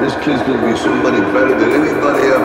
This kid's gonna be somebody better than anybody else.